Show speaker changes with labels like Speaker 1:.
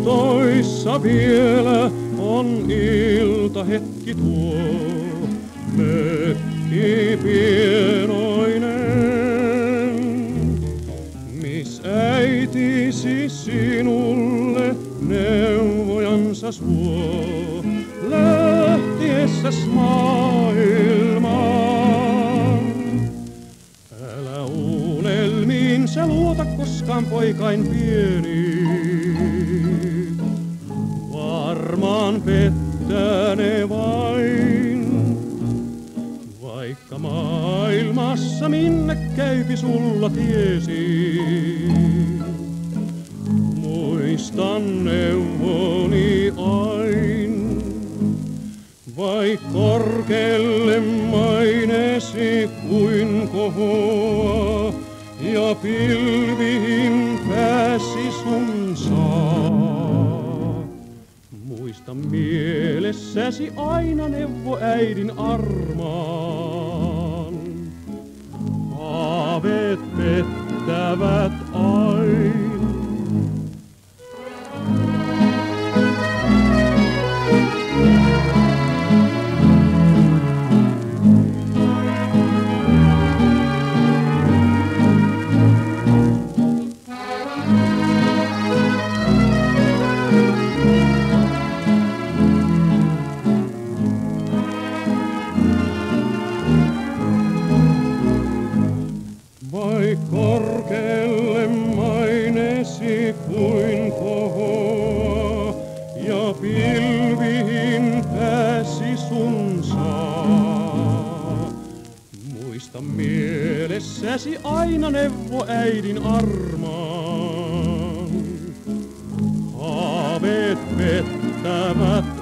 Speaker 1: muistoissa vielä on ilta hetki tuo. Mökki pienoinen, mis äitisi sinulle neuvojansa suo. Lähtiessäs maailmaan, älä unelmiin sä luota koskaan poikain pieni. Varmaan pettäne vain, vaikka maailmassa minne käypi sulla tiesi. Muistan neuvoni ain, vai korkealle mainesi kuin kohoa, ja pilviin pääsi sun saa. Muista mielessäsi aina neuvo äidin armaan. Haaveet pettävät aina. Korkealle mainesi kuin kohoa, ja pilviin pääsi sun saa. Muista mielessäsi aina neuvo äidin armaan. Haaveet pettävät